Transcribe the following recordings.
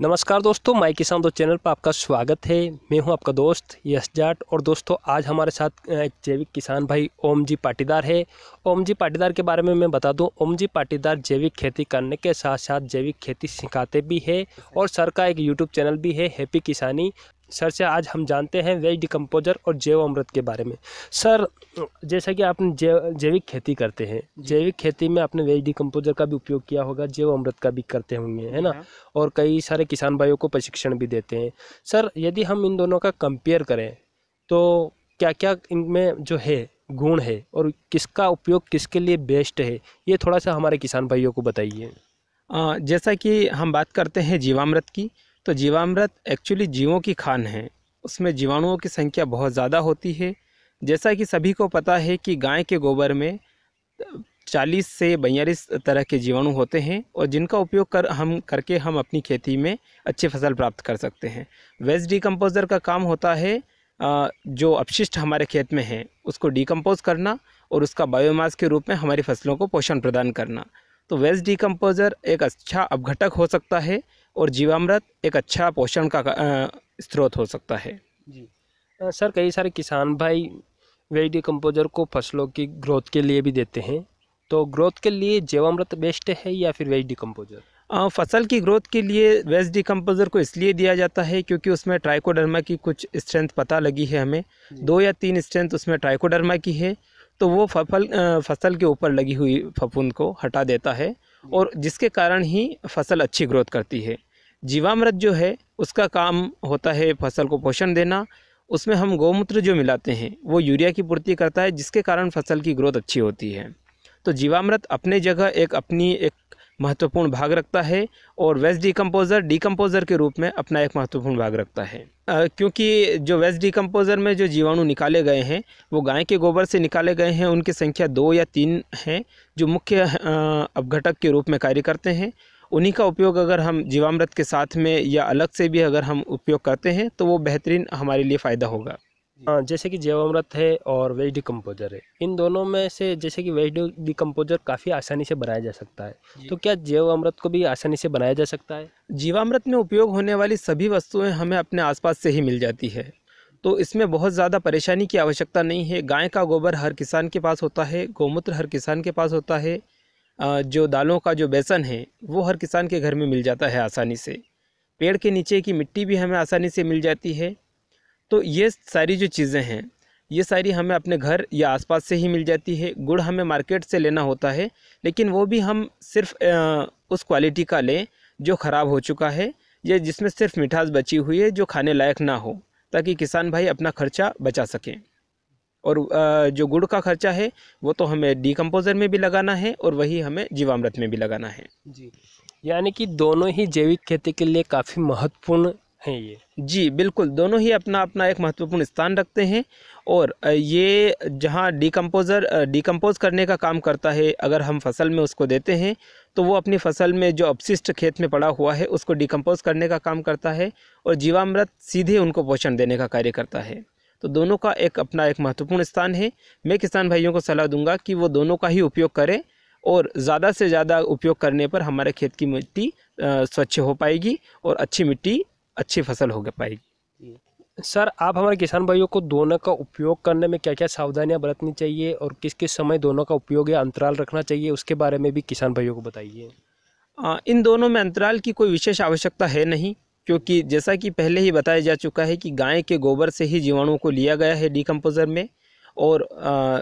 नमस्कार दोस्तों माई किसान दोस्त चैनल पर आपका स्वागत है। मैं हूँ आपका दोस्त यश जाट और दोस्तों, आज हमारे साथ एक जैविक किसान भाई ओम जी पाटीदार है। ओम जी पाटीदार के बारे में मैं बता दूँ ओम जी पाटीदार जैविक खेती करने के साथ साथ जैविक खेती सिखाते भी है और सर का एक यूट्यूब चैनल भी है, हैप्पी किसानी। सर से आज हम जानते हैं वेज डिकम्पोजर और जैव अमृत के बारे में। सर जैसा कि आपने जैविक खेती करते हैं जैविक खेती में आपने वेज डिकम्पोजर का भी उपयोग किया होगा जैव अमृत का भी करते होंगे है ना? हाँ। और कई सारे किसान भाइयों को प्रशिक्षण भी देते हैं। सर यदि हम इन दोनों का कंपेयर करें तो क्या क्या इनमें जो है गुण है और किसका उपयोग किसके लिए बेस्ट है ये थोड़ा सा हमारे किसान भाइयों को बताइए। जैसा कि हम बात करते हैं जीवामृत की तो जीवामृत एक्चुअली जीवों की खान है। उसमें जीवाणुओं की संख्या बहुत ज़्यादा होती है। जैसा कि सभी को पता है कि गाय के गोबर में चालीस से बयालीस तरह के जीवाणु होते हैं और जिनका उपयोग कर हम, करके हम अपनी खेती में अच्छी फ़सल प्राप्त कर सकते हैं। वेस्ट डिकम्पोज़र का काम होता है जो अपशिष्ट हमारे खेत में है, उसको डिकम्पोज करना और उसका बायोमास के रूप में हमारी फ़सलों को पोषण प्रदान करना। तो वेस्ट डिकम्पोज़र एक अच्छा अपघटक हो सकता है और जीवामृत एक अच्छा पोषण का स्रोत हो सकता है। जी। आ, सर कई सारे किसान भाई वेज डिकम्पोजर को फ़सलों की ग्रोथ के लिए भी देते हैं। तो ग्रोथ के लिए जीवामृत बेस्ट है या फिर वेज डिकम्पोजर फ़सल की ग्रोथ के लिए वेज डिकम्पोजर को इसलिए दिया जाता है क्योंकि उसमें ट्राइकोडर्मा की कुछ स्ट्रेंथ पता लगी है हमें। दो या तीन स्ट्रेंथ उसमें ट्राइकोडर्मा की है तो वो फ़सल फ़सल के ऊपर लगी हुई फफूंद को हटा देता है और जिसके कारण ही फ़सल अच्छी ग्रोथ करती है। जीवामृत जो है, उसका काम होता है फ़सल को पोषण देना। उसमें हम गौमूत्र जो मिलाते हैं, वो यूरिया की पूर्ति करता है, जिसके कारण फ़सल की ग्रोथ अच्छी होती है। तो जीवामृत अपने जगह एक अपनी एक महत्वपूर्ण भाग रखता है और वेस्ट डिकम्पोज़र डिकम्पोज़र के रूप में अपना एक महत्वपूर्ण भाग रखता है। क्योंकि जो वेस्ट डिकम्पोज़र में जो जीवाणु निकाले गए हैं, वो गाय के गोबर से निकाले गए हैं, उनकी संख्या दो या तीन हैं, जो मुख्य अपघटक के रूप में कार्य करते हैं। उन्हीं का उपयोग अगर हम जीवामृत के साथ में या अलग से भी अगर हम उपयोग करते हैं तो वो बेहतरीन हमारे लिए फ़ायदा होगा। हाँ जैसे कि जैवामृत है और वेज डिकम्पोजर है। इन दोनों में से जैसे कि वेज डिकम्पोजर काफ़ी आसानी से बनाया जा सकता है। तो क्या जैव अमृत को भी आसानी से बनाया जा सकता है? जीवामृत में उपयोग होने वाली सभी वस्तुएँ हमें अपने आसपास से ही मिल जाती है। तो इसमें बहुत ज़्यादा परेशानी की आवश्यकता नहीं है। गाय का गोबर हर किसान के पास होता है गौमूत्र हर किसान के पास होता है जो दालों का जो बेसन है, वो हर किसान के घर में मिल जाता है आसानी से। पेड़ के नीचे की मिट्टी भी हमें आसानी से मिल जाती है। तो ये सारी जो चीज़ें हैं, ये सारी हमें अपने घर या आसपास से ही मिल जाती है। गुड़ हमें मार्केट से लेना होता है, लेकिन वो भी हम सिर्फ़ उस क्वालिटी का लें जो ख़राब हो चुका है, या जिसमें सिर्फ़ मिठास बची हुई है जो खाने लायक ना हो, ताकि किसान भाई अपना खर्चा बचा सकें। और जो गुड़ का खर्चा है वो तो हमें डिकम्पोज़र में भी लगाना है और वही हमें जीवामृत में भी लगाना है। जी। यानी कि दोनों ही जैविक खेती के लिए काफ़ी महत्वपूर्ण हैं ये। जी बिल्कुल। दोनों ही अपना अपना एक महत्वपूर्ण स्थान रखते हैं और ये जहाँ डिकम्पोज़र डिकम्पोज करने का काम करता है अगर हम फ़सल में उसको देते हैं तो वो अपनी फ़सल में जो अपशिष्ट खेत में पड़ा हुआ है उसको डिकम्पोज करने का काम करता है और जीवामृत सीधे उनको पोषण देने का कार्य करता है। तो दोनों का एक अपना एक महत्वपूर्ण स्थान है। मैं किसान भाइयों को सलाह दूँगा कि वो दोनों का ही उपयोग करें और ज़्यादा से ज़्यादा उपयोग करने पर हमारे खेत की मिट्टी स्वच्छ हो पाएगी और अच्छी मिट्टी अच्छी फ़सल हो पाएगी। सर आप हमारे किसान भाइयों को दोनों का उपयोग करने में क्या क्या सावधानियाँ बरतनी चाहिए और किस किस समय दोनों का उपयोग या अंतराल रखना चाहिए उसके बारे में भी किसान भाइयों को बताइए। इन दोनों में अंतराल की कोई विशेष आवश्यकता है नहीं। क्योंकि जैसा कि पहले ही बताया जा चुका है कि गाय के गोबर से ही जीवाणुओं को लिया गया है डिकम्पोज़र में, और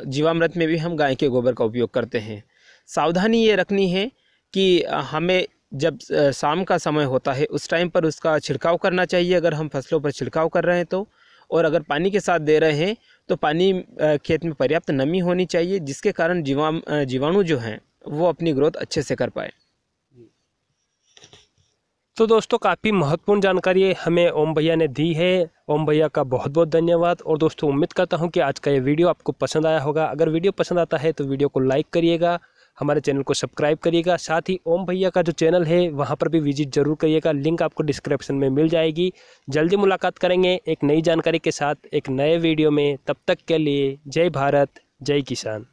जीवामृत में भी हम गाय के गोबर का उपयोग करते हैं। सावधानी ये रखनी है कि हमें जब शाम का समय होता है, उस टाइम पर उसका छिड़काव करना चाहिए, अगर हम फ़सलों पर छिड़काव कर रहे हैं तो। और अगर पानी के साथ दे रहे हैं तो पानी खेत में पर्याप्त नमी होनी चाहिए, जिसके कारण जीवा जीवाणु जो हैं, वो अपनी ग्रोथ अच्छे से कर पाए। तो दोस्तों, काफ़ी महत्वपूर्ण जानकारी हमें ओम भैया ने दी है। ओम भैया का बहुत बहुत धन्यवाद। और दोस्तों, उम्मीद करता हूँ कि आज का ये वीडियो आपको पसंद आया होगा। अगर वीडियो पसंद आता है तो वीडियो को लाइक करिएगा, हमारे चैनल को सब्सक्राइब करिएगा। साथ ही ओम भैया का जो चैनल है, वहाँ पर भी विज़िट ज़रूर करिएगा। लिंक आपको डिस्क्रिप्शन में मिल जाएगी। जल्दी मुलाकात करेंगे एक नई जानकारी के साथ, एक नए वीडियो में। तब तक के लिए जय भारत, जय किसान।